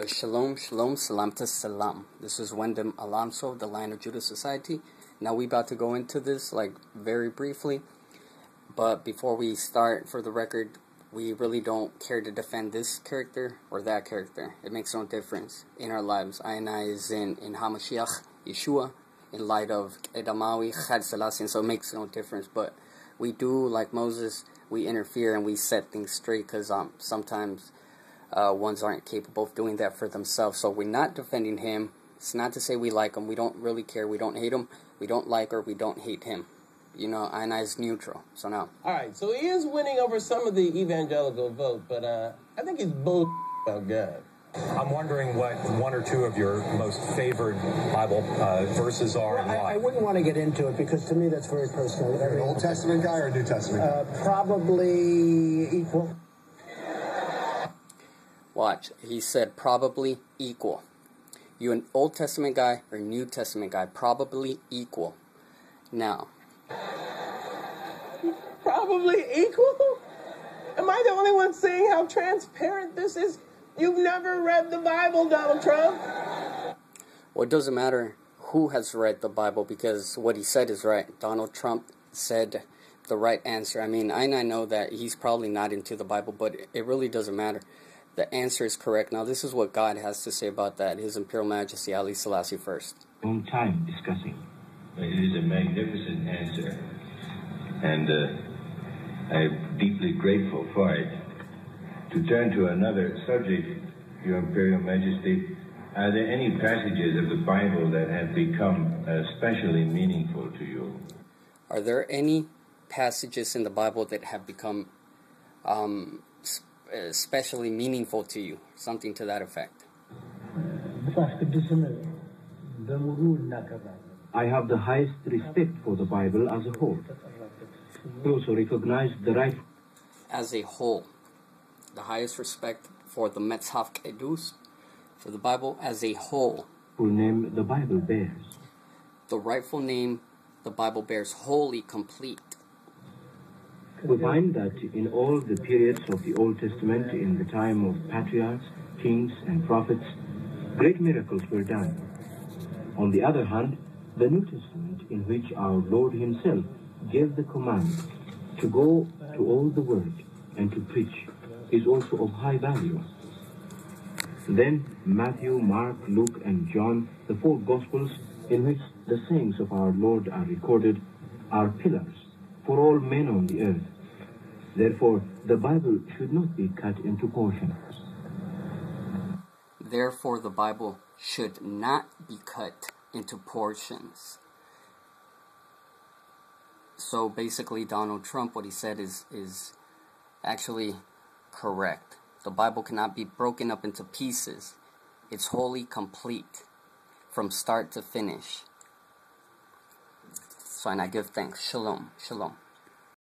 Uh, shalom, shalom, salam to salam. This is Wendem Alonso, the Lion of Judah Society. Now we about to go into this like very briefly, but before we start, for the record, we really don't care to defend this character or that character. It makes no difference in our lives. I and I is in in Hamashiach, Yeshua, in light of Qedamawi, Chad Selassie, so it makes no difference. But we do, like Moses, we interfere and we set things straight because um, sometimes uh, ones aren't capable of doing that for themselves. So we're not defending him. It's not to say we like him. We don't really care. We don't hate him. We don't like or we don't hate him. You know, and I is neutral. So now. All right. So he is winning over some of the evangelical vote, but uh, I think he's bull about God. I'm wondering what one or two of your most favored Bible uh, verses are well, and why. I, I, wouldn't want to get into it because to me that's very personal. Are you an Old Testament guy or a New Testament guy? Uh, probably equal. Watch. He said probably equal. You an Old Testament guy or New Testament guy? Probably equal. Now. Probably equal? Am I the only one seeing how transparent this is? You've never read the Bible, Donald Trump. Well, it doesn't matter who has read the Bible because what he said is right. Donald Trump said the right answer. I mean, I, I know that he's probably not into the Bible, but it really doesn't matter. The answer is correct. Now, this is what God has to say about that. His Imperial Majesty Haile Selassie first. Long time discussing. It is a magnificent answer, and uh, I'm deeply grateful for it. To turn to another subject, Your Imperial Majesty, are there any passages of the Bible that have become especially meaningful to you? Are there any passages in the Bible that have become um, especially meaningful to you? Something to that effect. I have the highest respect for the Bible as a whole. I also recognize the right. As a whole, the highest respect for the Metzhaf Kedus, for the Bible as a whole. Full name the Bible bears. The rightful name the Bible bears wholly complete. We find that in all the periods of the Old Testament, in the time of patriarchs, kings, and prophets, great miracles were done. On the other hand, the New Testament, in which our Lord Himself gave the command to go to all the world and to preach, is also of high value. Then Matthew, Mark, Luke, and John, the four Gospels, in which the sayings of our Lord are recorded, are pillars for all men on the earth. Therefore, the Bible should not be cut into portions. Therefore, the Bible should not be cut into portions. So basically, Donald Trump, what he said is is actually correct. The Bible cannot be broken up into pieces. It's wholly complete from start to finish. So, and I give thanks. Shalom. Shalom.